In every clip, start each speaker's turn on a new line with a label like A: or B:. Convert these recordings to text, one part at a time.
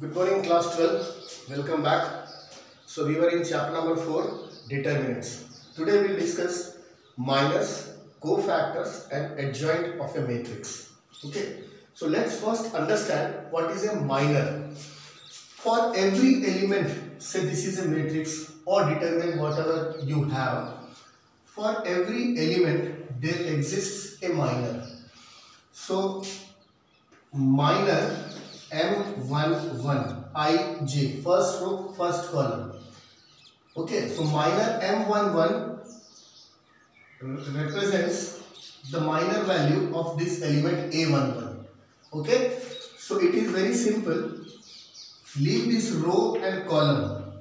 A: Good morning, class 12. Welcome back. So, we were in chapter number 4, determinants. Today, we will discuss minors, cofactors, and adjoint of a matrix. Okay. So, let's first understand what is a minor. For every element, say this is a matrix or determinant whatever you have. For every element, there exists a minor. So, minor M11 IJ first row first column. Okay so minor M11 represents the minor value of this element A11 okay so it is very simple. Leave this row and column.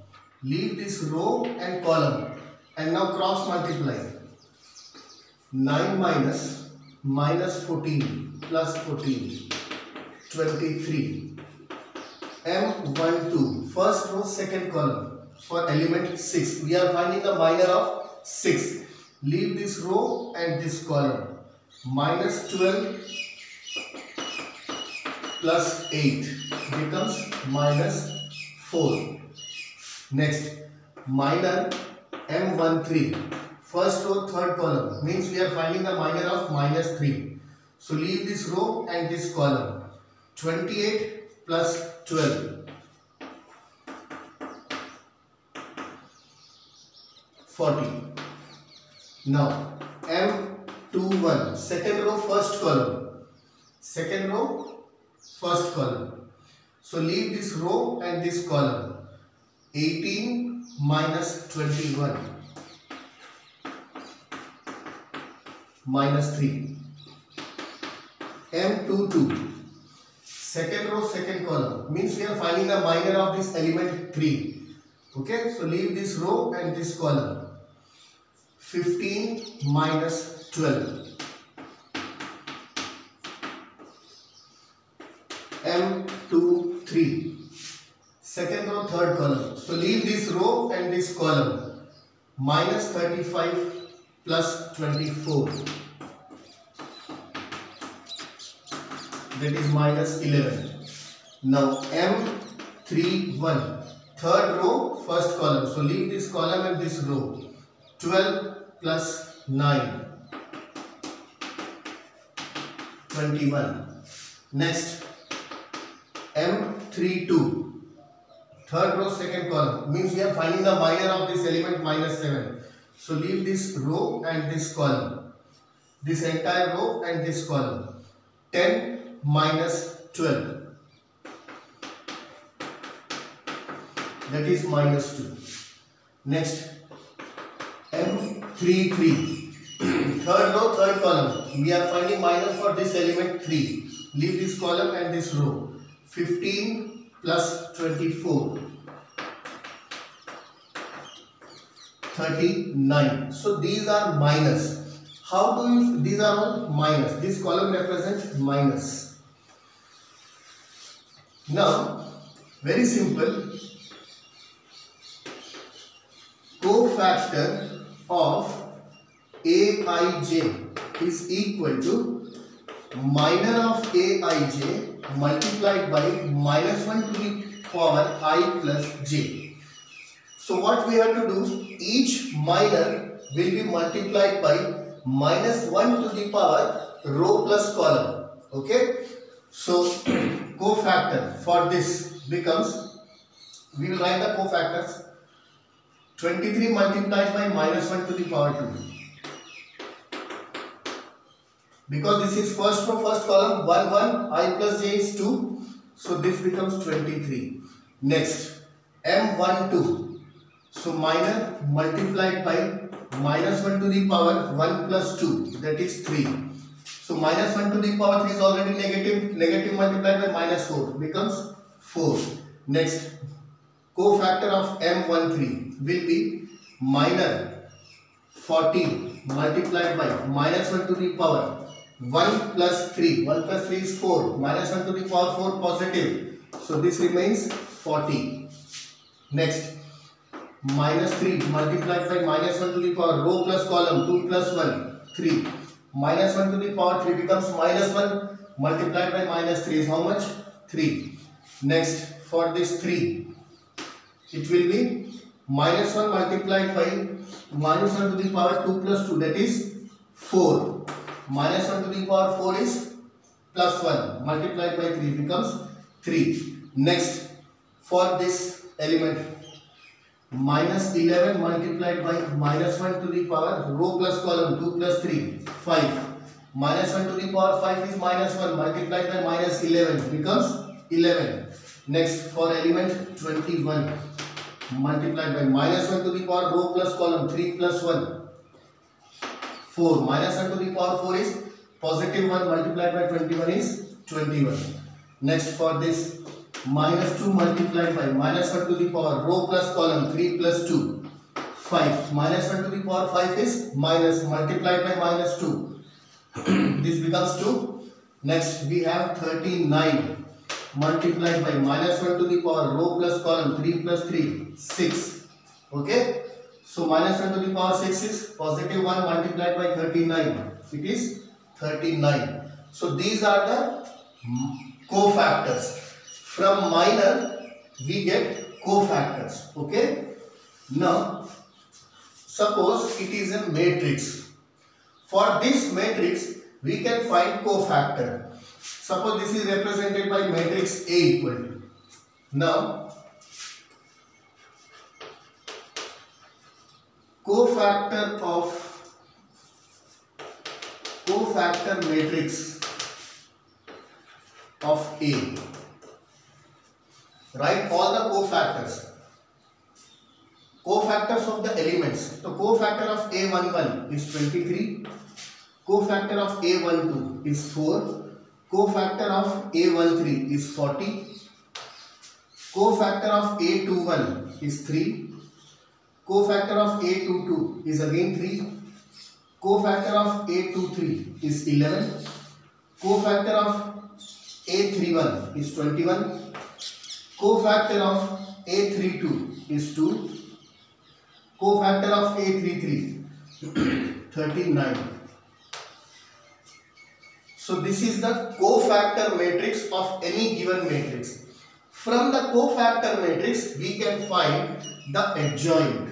A: Leave this row and column. And now cross multiply. 9 minus minus 14 plus 14 23 M12 first row second column. For element 6 we are finding the minor of 6 leave this row and this column. Minus 12 plus 8 becomes minus 4 next. Minor M13 first row third column. Means we are finding the minor of minus 3 so leave this row and this column 28 plus 12 40 now m21 second row first column second row first column so leave this row and this column 18 minus 21 minus 3 m22 second row second column. Means we are finding the minor of this element 3 okay so leave this row and this column. 15 minus 12 m23 second row third column. So leave this row and this column. Minus 35 plus 24 that is minus 11. Now M31 third row first column. So leave this column and this row. 12 plus 9 21. Next M32 third row second column means we are finding the minor of this element minus 7. So leave this row and this column. This entire row and this column. 10 minus 12 that is minus 2 next. M33 third row third column. We are finding minors for this element 3 leave this column and this row. 15 plus 24 39 so these are minors. How do you these are all minors. This column represents minus now, very simple, cofactor of Aij is equal to minor of Aij multiplied by minus 1 to the power i plus j. So what we have to do, each minor will be multiplied by minus 1 to the power row plus column. Okay. So cofactor for this becomes, we will write the cofactors 23 multiplied by minus 1 to the power 2. Because this is first row first column 1 1 i plus j is 2. So this becomes 23. Next m 1 2 So minor multiplied by minus 1 to the power 1 plus 2 that is 3. So minus 1 to the power 3 is already negative. Negative multiplied by minus 4 becomes 4. Next, cofactor of M13 will be minor 14 multiplied by minus 1 to the power 1 plus 3. 1 plus 3 is 4. Minus 1 to the power 4 positive. So this remains 40. Next, minus 3 multiplied by minus 1 to the power row plus column 2 plus 1 3 minus 1 to the power 3 becomes minus 1 multiplied by minus 3 is how much 3 Next, for this 3, it will be minus 1 multiplied by minus 1 to the power 2 plus 2 that is 4. Minus 1 to the power 4 is plus 1 multiplied by 3 becomes 3. Next, for this element minus 11 multiplied by minus 1 to the power row plus column 2 plus 3 5 minus 1 to the power 5 is minus 1 multiplied by minus 11 becomes 11 next for element 21 multiplied by minus 1 to the power row plus column 3 plus 1 4 minus 1 to the power 4 is positive 1 multiplied by 21 is 21 next for this minus 2 multiplied by minus 1 to the power row plus column 3 plus 2 5 minus 1 to the power 5 is minus multiplied by minus 2 this becomes 2 next we have 39 multiplied by minus 1 to the power row plus column 3 plus 3 6 okay? So minus 1 to the power 6 is positive 1 multiplied by 39 it is 39 so these are the cofactors from minor, we get cofactors. Okay. Now, suppose it is a matrix. For this matrix, we can find cofactor. Suppose this is represented by matrix A equal to. Now, cofactor of cofactor matrix of A Write all the cofactors. Cofactors of the elements. So cofactor of A11 is 23. Cofactor of A12 is 4. Cofactor of A13 is 40. Cofactor of A21 is 3. Cofactor of A22 is again 3. Cofactor of A23 is 11. Cofactor of A31 is 21. Cofactor of A32 is 2. Cofactor of A33 39. So this is the cofactor matrix of any given matrix. From the cofactor matrix we can find the adjoint.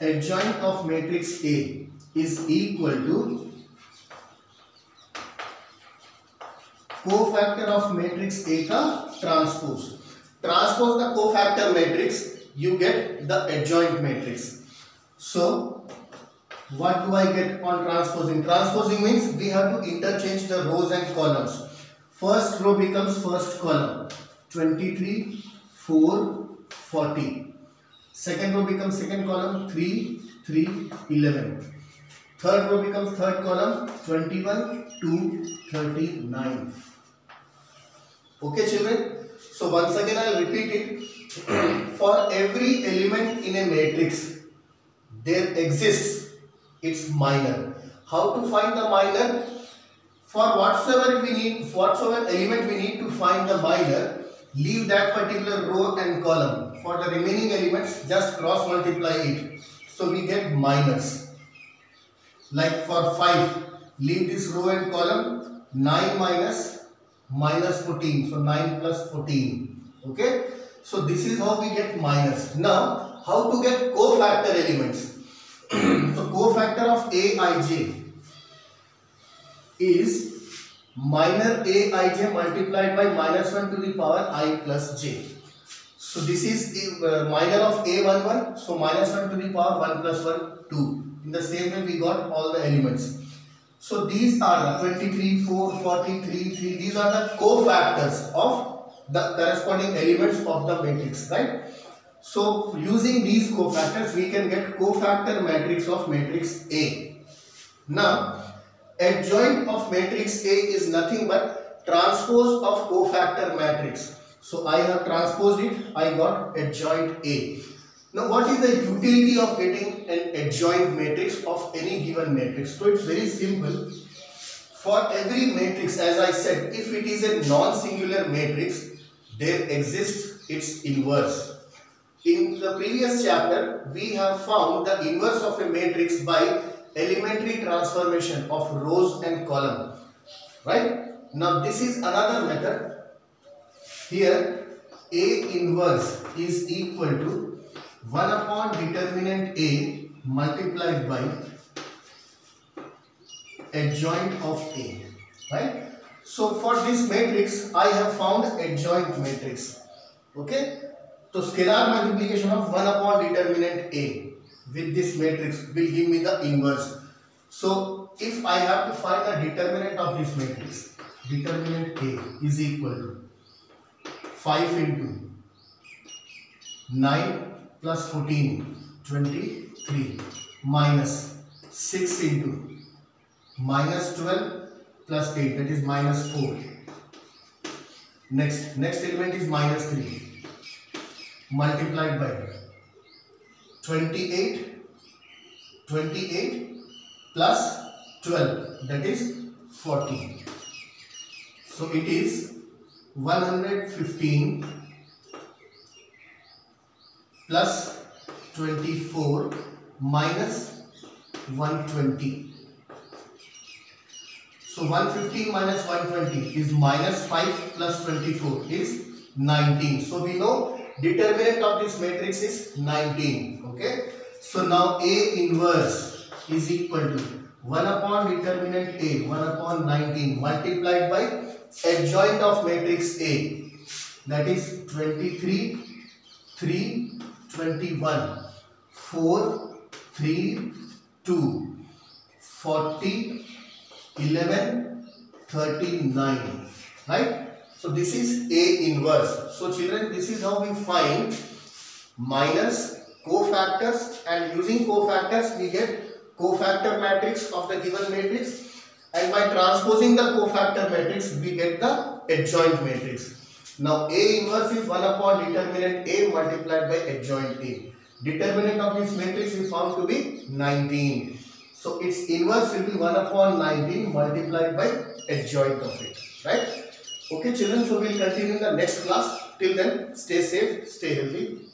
A: Adjoint of matrix A is equal to cofactor of matrix A का transpose. Transpose the cofactor matrix, you get the adjoint matrix. So, what do I get on transposing? Transposing means we have to interchange the rows and columns. First row becomes first column. 23, 4, 40. Second row becomes second column. 3, 3, 11. Third row becomes third column. 21, 2, 39. Okay children. So once again I will repeat it. For every element in a matrix there exists its minor. How to find the minor? For whatsoever we need, whatsoever element we need to find the minor, leave that particular row and column. For the remaining elements, just cross multiply it. So we get minors. Like for 5, leave this row and column, 9 minus minus 14. So 9 plus 14. Okay. So this is how we get minors. Now how to get cofactor elements. so cofactor of Aij is minor Aij multiplied by minus 1 to the power i plus j. So this is the uh, minor of A11. So minus 1 to the power 1 plus 1 2. In the same way we got all the elements. So these are the 23, 4, 43, 3. These are the cofactors of the corresponding elements of the matrix, right? So using these cofactors, we can get cofactor matrix of matrix A. Now, adjoint of matrix A is nothing but transpose of cofactor matrix. So I have transposed it, I got adjoint A. Now what is the utility of getting an adjoint matrix of any given matrix? So it's very simple. For every matrix as I said if it is a non-singular matrix there exists its inverse. In the previous chapter we have found the inverse of a matrix by elementary transformation of rows and column right now this is another method here a inverse is equal to 1 upon determinant a multiplied by adjoint of a right? So for this matrix i have found adjoint matrix okay? So scalar multiplication of 1 upon determinant a with this matrix will give me the inverse. So if i have to find the determinant of this matrix determinant a is equal to 5 into 9 plus 14 23 minus 6 into minus 12 plus 8 that is minus 4 next next element is minus 3 multiplied by 28 28 plus 12 that is 40 so it is 115 plus 24 minus 120 so 115 minus 120 is minus 5 plus 24 is 19. So we know determinant of this matrix is 19. Okay. So now A inverse is equal to 1 upon determinant A 1 upon 19 multiplied by adjoint of matrix A that is 23 3 21 4 3 2 40 11 39 right? So this is a inverse. So children this is how we find minors cofactors and using cofactors we get cofactor matrix of the given matrix. And by transposing the cofactor matrix we get the adjoint matrix now a inverse is 1 upon determinant a multiplied by adjoint a determinant of this matrix is found to be 19 so its inverse will be 1 upon 19 multiplied by adjoint of it. Right? Okay children, so we will continue in the next class. Till then, stay safe, stay healthy.